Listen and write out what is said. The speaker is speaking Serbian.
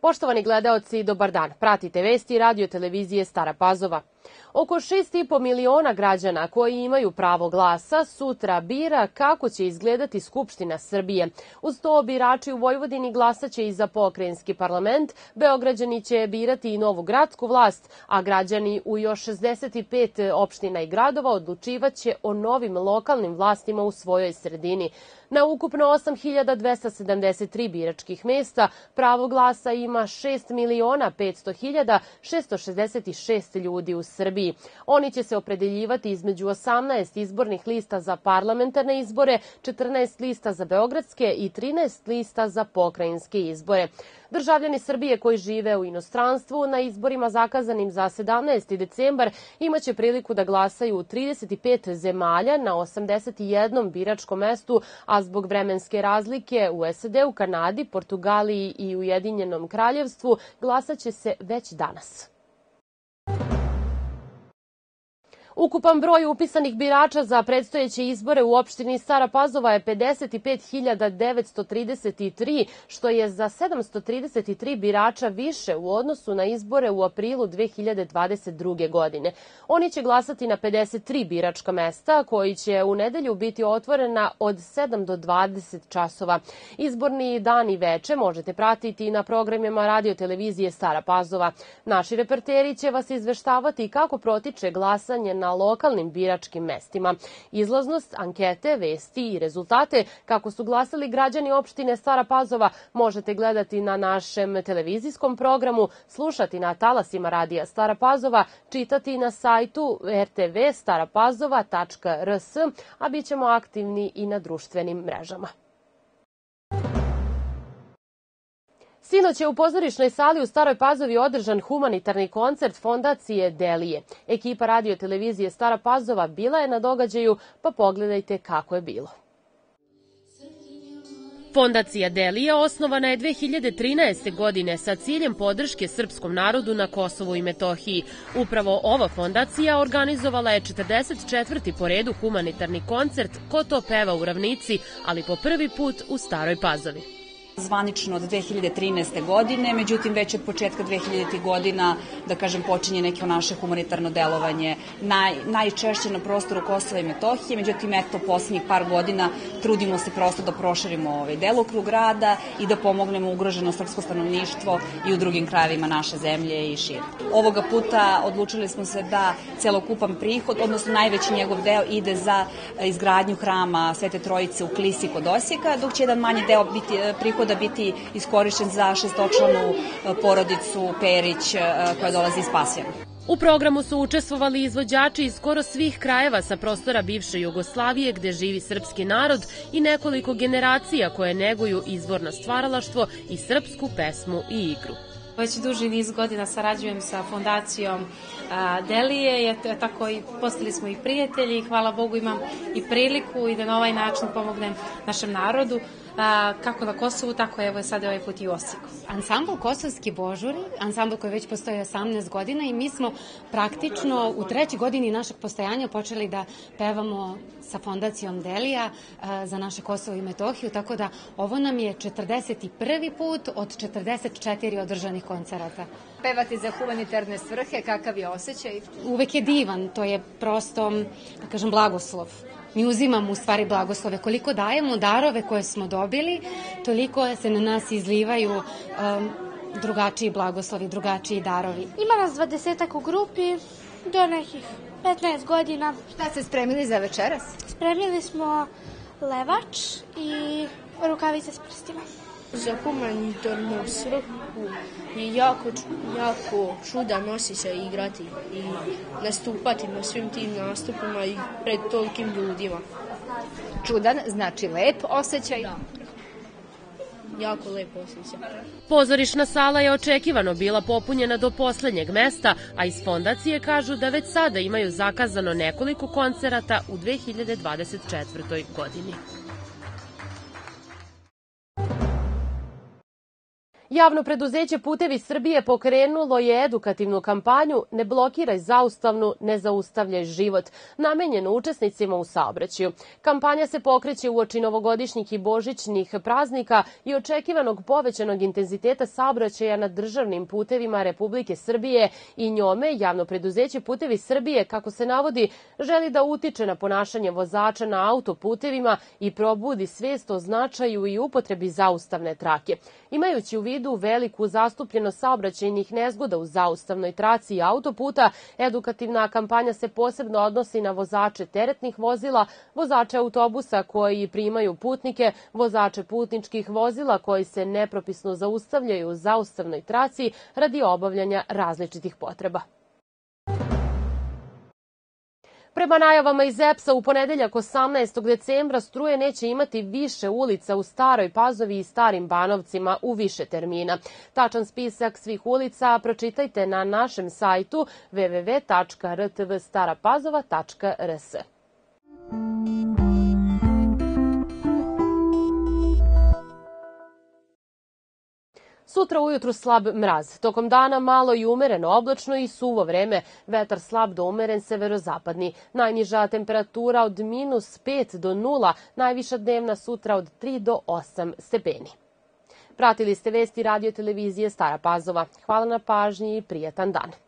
Poštovani gledaoci, dobar dan. Pratite vesti radio televizije Stara Pazova. Oko 6,5 miliona građana koji imaju pravo glasa sutra bira kako će izgledati Skupština Srbije. Uz to birači u Vojvodini glasaće i za pokrajinski parlament, Beograđani će birati i novu gradsku vlast, a građani u još 65 opština i gradova odlučivaće o novim lokalnim vlastima u svojoj sredini. Na ukupno 8273 biračkih mesta pravo glasa ima 6 miliona 500 hiljada 666 ljudi u Srbiji. Oni će se opredeljivati između 18 izbornih lista za parlamentarne izbore, 14 lista za beogradske i 13 lista za pokrajinske izbore. Državljani Srbije koji žive u inostranstvu na izborima zakazanim za 17. decembar imaće priliku da glasaju u 35 zemalja na 81 biračkom mestu, a zbog vremenske razlike u SAD, u Kanadi, Portugaliji i Ujedinjenom kraljevstvu glasaće se već danas. Ukupan broj upisanih birača za predstojeće izbore u opštini Stara Pazova je 55.933, što je za 733 birača više u odnosu na izbore u aprilu 2022. godine. Oni će glasati na 53 biračka mesta, koji će u nedelju biti otvorena od 7 do 20 časova. Izborni dan i veče možete pratiti na programima radio televizije Stara Pazova. Naši reporteri će vas izveštavati kako protiče glasanje na na lokalnim biračkim mestima. Izlaznost, ankete, vesti i rezultate kako su glasali građani opštine Stara Pazova možete gledati na našem televizijskom programu, slušati na talasima radija Stara Pazova, čitati na sajtu rtvstarapazova.rs, a bit ćemo aktivni i na društvenim mrežama. Sinoć je u pozorišnoj sali u Staroj Pazovi održan humanitarni koncert fondacije Delije. Ekipa radio televizije Stara Pazova bila je na događaju, pa pogledajte kako je bilo. Fondacija Delija osnovana je 2013. godine sa ciljem podrške srpskom narodu na Kosovu i Metohiji. Upravo ova fondacija organizovala je 44. po redu humanitarni koncert Ko to peva u ravnici, ali po prvi put u Staroj Pazovi zvanično od 2013. godine, međutim već od početka 2000. godina, da kažem, počinje neko naše humanitarno delovanje naj, najčešće na prostoru Kosova i Metohije, međutim, eto, poslednjih par godina trudimo se prosto da proširimo ovaj delokrug rada i da pomognemo ugroženo srpsko stanovništvo i u drugim krajevima naše zemlje i šire. Ovoga puta odlučili smo se da celokupan prihod, odnosno najveći njegov deo ide za izgradnju hrama Svete Trojice u Klisi kod Osijeka, dok će jedan manji deo biti prihod da biti iskorišćen za šestočlanu e, porodicu Perić e, koja dolazi iz Pasjana. U programu su učestvovali izvođači iz skoro svih krajeva sa prostora bivše Jugoslavije gde živi srpski narod i nekoliko generacija koje neguju izvorno stvaralaštvo i srpsku pesmu i igru. Već duži niz godina sarađujem sa fondacijom Delije, je tako i postali smo i prijatelji i hvala Bogu imam i priliku i da na ovaj način pomognem našem narodu kako na Kosovu, tako evo sad ovaj put i u Osijeku. Ansambl Kosovski Božuri, ansambl koji već postoji 18 godina i mi smo praktično u trećoj godini našeg postojanja počeli da pevamo sa fondacijom Delija za naše Kosovo i Metohiju, tako da ovo nam je 41. put od 44 održanih koncerata. Pevati za humanitarne svrhe, kakav je osjećaj? Uvek je divan, to je prosto, da kažem, blagoslov mi uzimamo u stvari blagoslove. Koliko dajemo darove koje smo dobili, toliko se na nas izlivaju um, drugačiji blagoslovi, drugačiji darovi. Ima nas dvadesetak u grupi do nekih 15 godina. Šta ste spremili za večeras? Spremili smo levač i rukavice s prstima za humanitarnu svrhu je jako, jako čudan osjećaj igrati i nastupati na svim tim nastupima i pred tolikim ljudima. Čudan znači lep osjećaj? Da jako lep osjećaj. Pozorišna sala je očekivano bila popunjena do poslednjeg mesta, a iz fondacije kažu da već sada imaju zakazano nekoliko koncerata u 2024. godini. Javno preduzeće Putevi Srbije pokrenulo je edukativnu kampanju Ne blokiraj zaustavnu, ne zaustavljaj život, namenjenu učesnicima u saobraćaju. Kampanja se pokreće u oči novogodišnjih i božićnih praznika i očekivanog povećanog intenziteta saobraćaja na državnim putevima Republike Srbije i njome Javno preduzeće Putevi Srbije, kako se navodi, želi da utiče na ponašanje vozača na autoputevima i probudi svest o značaju i upotrebi zaustavne trake. Imajući u vidu veliku zastupljenost saobraćajnih nezgoda u zaustavnoj traci autoputa, edukativna kampanja se posebno odnosi na vozače teretnih vozila, vozače autobusa koji primaju putnike, vozače putničkih vozila koji se nepropisno zaustavljaju u zaustavnoj traci radi obavljanja različitih potreba. Prema najavama iz EPS-a u ponedeljak 18. decembra struje neće imati više ulica u Staroj Pazovi i Starim Banovcima u više termina. Tačan spisak svih ulica pročitajte na našem sajtu www.rtvstarapazova.rs. Sutra ujutru slab mraz. Tokom dana malo i umereno oblačno i suvo vreme. Vetar slab do umeren severozapadni. Najniža temperatura od minus 5 do 0. Najviša dnevna sutra od 3 do 8 stepeni. Pratili ste vesti radio televizije Stara Pazova. Hvala na pažnji i prijatan dan.